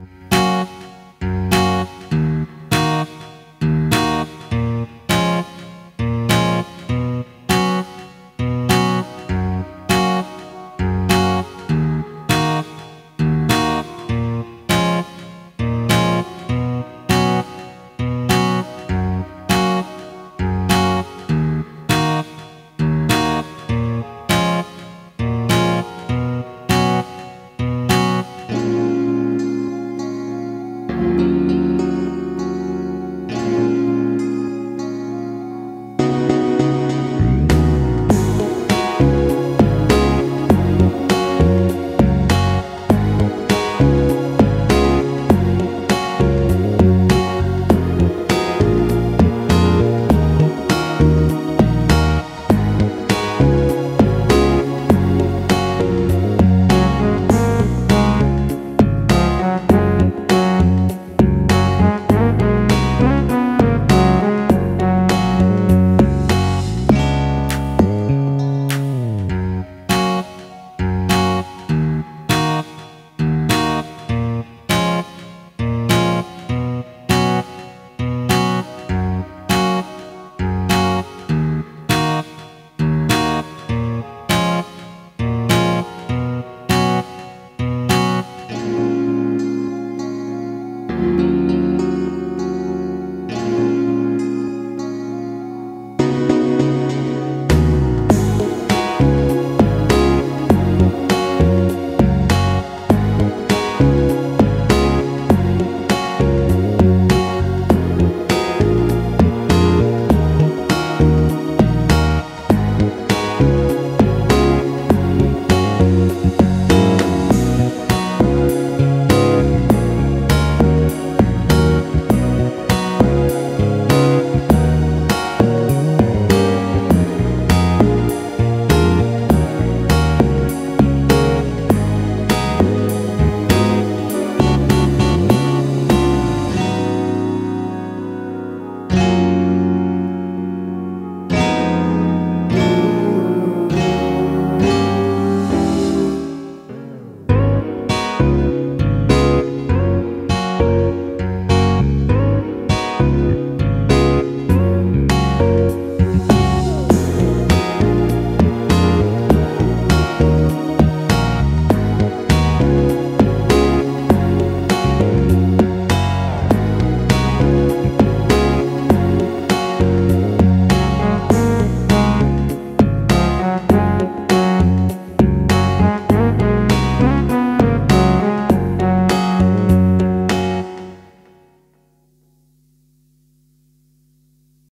Mm-hmm.